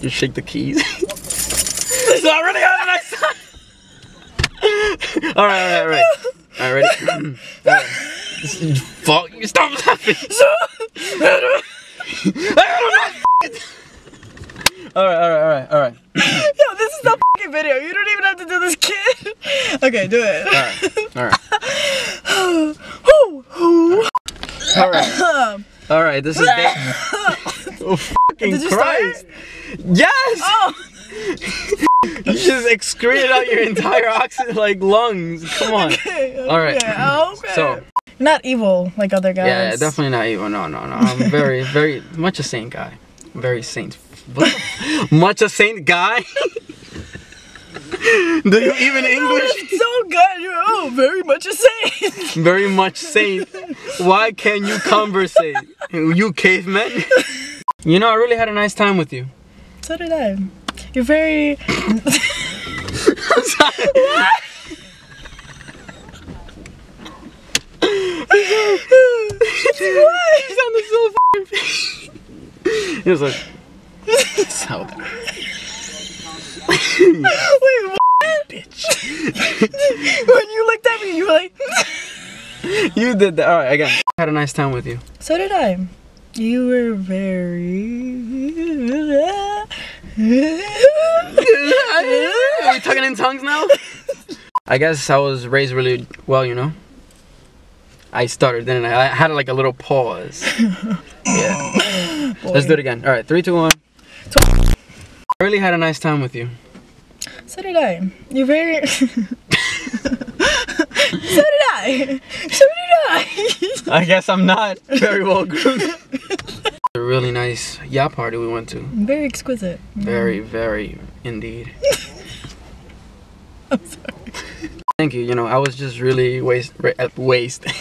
You shake the keys. so I really had a nice time. all right, all right, all right. All right, ready? Mm-hmm. all right. Fuck! Stop laughing. all right, all right, all right, all right. Yo, this is the fucking video. You don't even have to do this, kid. Okay, do it. All right, Whoo, whoo. all right, all right. This is day. Oh fucking Did you Christ! Yes! Oh, You just excreted out your entire oxygen like lungs. Come on. okay. All right. Okay, oh, okay. So not evil like other guys. yeah, definitely not evil. No, no, no. I'm very, very much a saint guy. Very saint. Much a saint guy. Do you even English? It's so good. You're oh, very much a saint. Very much saint. Why can't you conversate? You cavemen. You know, I really had a nice time with you. so did I. You're very. i'm sorry He sounded so f***ing He was like, so Wait, what? Bitch. when you looked at me, you were like. You did that. All right, again. Had a nice time with you. So did I. You were very. Are we talking in tongues now? I guess I was raised really well, you know. I started, didn't I? I had like a little pause. Yeah. Let's do it again. All right, three, two, one. I really had a nice time with you. So did I. You're very. so did I. So did I. I guess I'm not very well groomed. a really nice yacht party we went to. very exquisite. Very, very indeed. I'm sorry. Thank you. You know, I was just really waste, ra- uh, waste.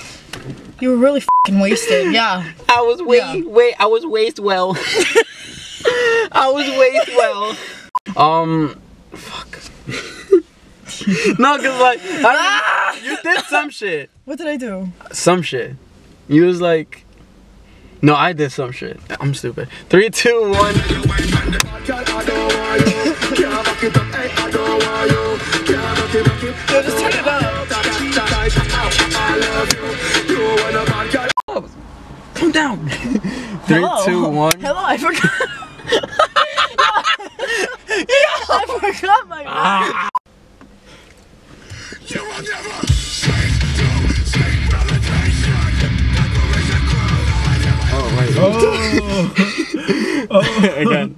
You were really fucking wasted. Yeah. I was wait, Yeah. wait, I was waste well. I was waste well. Um, fuck. no, cause like, I don't- you did some shit. What did I do? Some shit. You was like, no, I did some shit. I'm stupid. Three, two, one. Yo, just turn it up. Calm down. Three, Hello. two, one. Hello, I forgot. yeah, I forgot my. Ah. Again.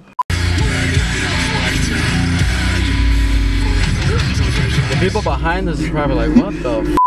The people behind us is probably like, what the?